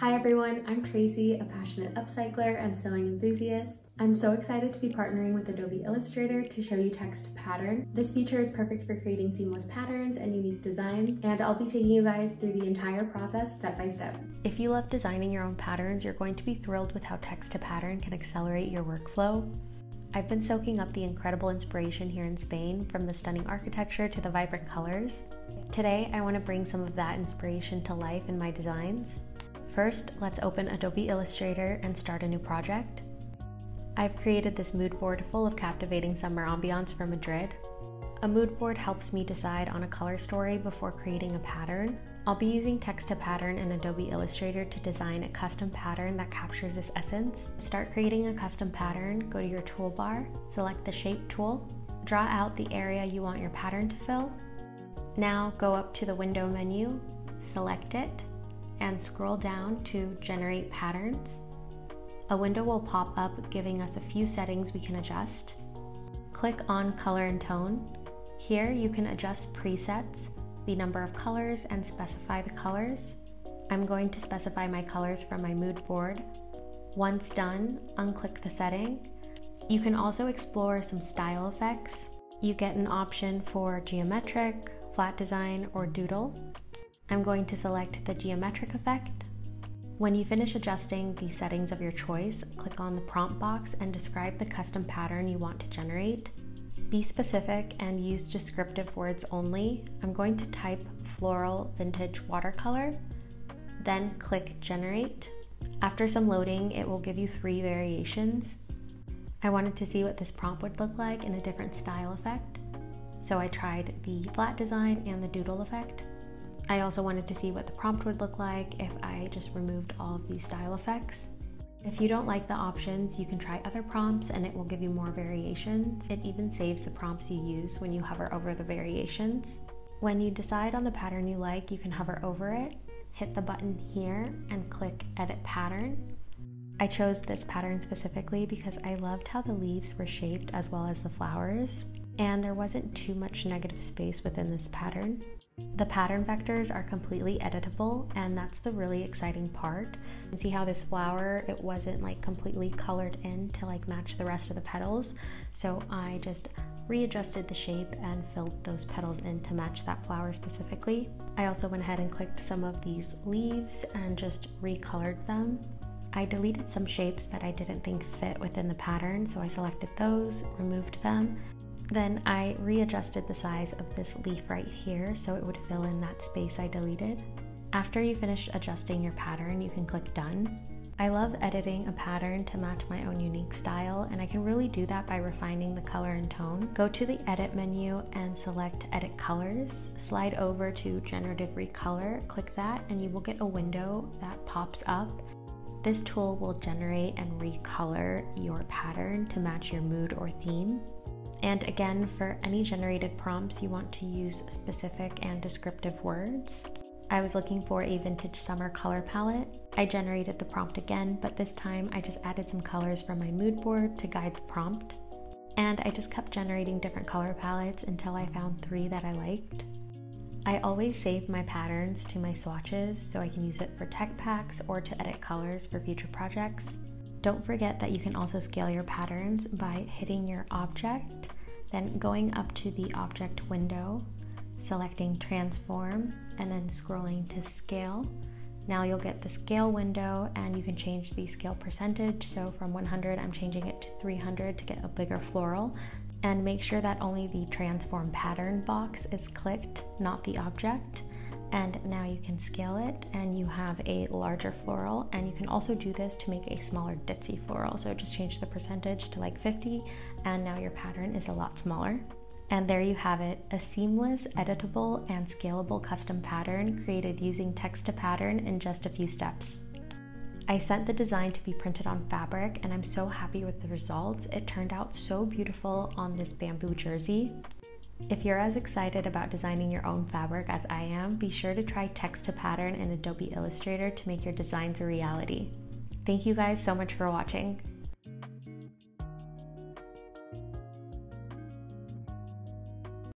Hi everyone, I'm Tracy, a passionate upcycler and sewing enthusiast. I'm so excited to be partnering with Adobe Illustrator to show you text to pattern. This feature is perfect for creating seamless patterns and unique designs, and I'll be taking you guys through the entire process step by step. If you love designing your own patterns, you're going to be thrilled with how text to pattern can accelerate your workflow. I've been soaking up the incredible inspiration here in Spain, from the stunning architecture to the vibrant colors. Today, I want to bring some of that inspiration to life in my designs. First, let's open Adobe Illustrator and start a new project. I've created this mood board full of captivating summer ambiance for Madrid. A mood board helps me decide on a color story before creating a pattern. I'll be using text to pattern in Adobe Illustrator to design a custom pattern that captures this essence. Start creating a custom pattern, go to your toolbar, select the shape tool, draw out the area you want your pattern to fill. Now go up to the window menu, select it, and scroll down to generate patterns. A window will pop up giving us a few settings we can adjust. Click on color and tone. Here you can adjust presets, the number of colors and specify the colors. I'm going to specify my colors from my mood board. Once done, unclick the setting. You can also explore some style effects. You get an option for geometric, flat design, or doodle. I'm going to select the geometric effect. When you finish adjusting the settings of your choice, click on the prompt box and describe the custom pattern you want to generate. Be specific and use descriptive words only. I'm going to type floral vintage watercolor, then click generate. After some loading, it will give you three variations. I wanted to see what this prompt would look like in a different style effect. So I tried the flat design and the doodle effect. I also wanted to see what the prompt would look like if I just removed all of these style effects. If you don't like the options, you can try other prompts and it will give you more variations. It even saves the prompts you use when you hover over the variations. When you decide on the pattern you like, you can hover over it, hit the button here, and click Edit Pattern. I chose this pattern specifically because I loved how the leaves were shaped as well as the flowers, and there wasn't too much negative space within this pattern. The pattern vectors are completely editable and that's the really exciting part. You see how this flower, it wasn't like completely colored in to like match the rest of the petals. So I just readjusted the shape and filled those petals in to match that flower specifically. I also went ahead and clicked some of these leaves and just recolored them. I deleted some shapes that I didn't think fit within the pattern, so I selected those, removed them, then I readjusted the size of this leaf right here so it would fill in that space I deleted. After you finish adjusting your pattern, you can click done. I love editing a pattern to match my own unique style, and I can really do that by refining the color and tone. Go to the edit menu and select edit colors. Slide over to generative recolor, click that, and you will get a window that pops up. This tool will generate and recolor your pattern to match your mood or theme. And again, for any generated prompts, you want to use specific and descriptive words. I was looking for a vintage summer color palette. I generated the prompt again, but this time I just added some colors from my mood board to guide the prompt. And I just kept generating different color palettes until I found three that I liked. I always save my patterns to my swatches so I can use it for tech packs or to edit colors for future projects. Don't forget that you can also scale your patterns by hitting your object, then going up to the object window, selecting transform, and then scrolling to scale. Now you'll get the scale window and you can change the scale percentage. So from 100, I'm changing it to 300 to get a bigger floral. And make sure that only the transform pattern box is clicked, not the object and now you can scale it and you have a larger floral and you can also do this to make a smaller ditzy floral so just change the percentage to like 50 and now your pattern is a lot smaller and there you have it a seamless editable and scalable custom pattern created using text to pattern in just a few steps I sent the design to be printed on fabric and I'm so happy with the results. It turned out so beautiful on this bamboo jersey. If you're as excited about designing your own fabric as I am, be sure to try text to pattern in Adobe Illustrator to make your designs a reality. Thank you guys so much for watching.